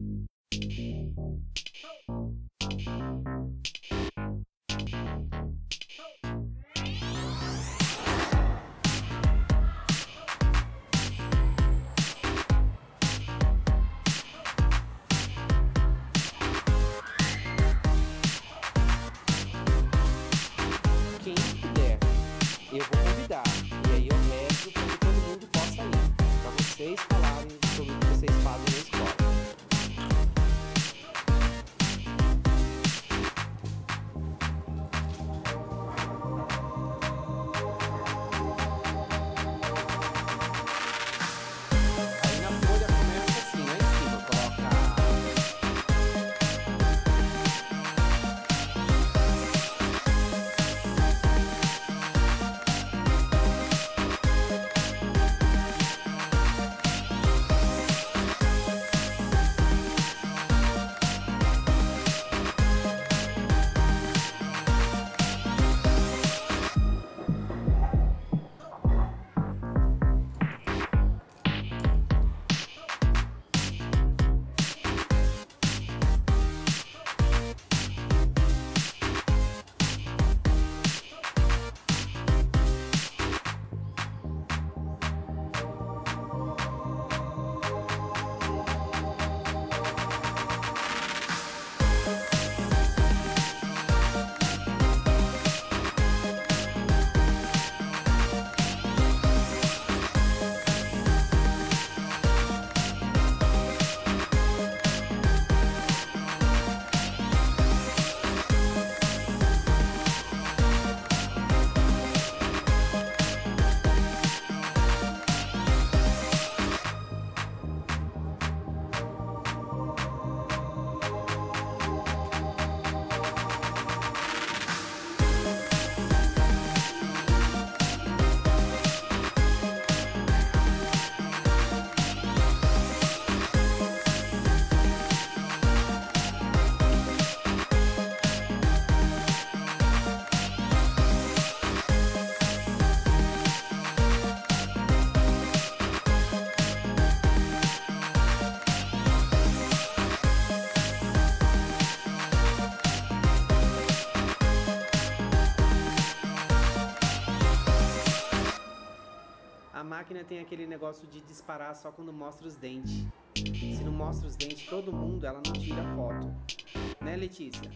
Quem puder, eu vou convidar. E aí eu rezo para que todo mundo possa ir. Para vocês falarem A máquina tem aquele negócio de disparar só quando mostra os dentes. Se não mostra os dentes, todo mundo, ela não tira foto. Né, Letícia?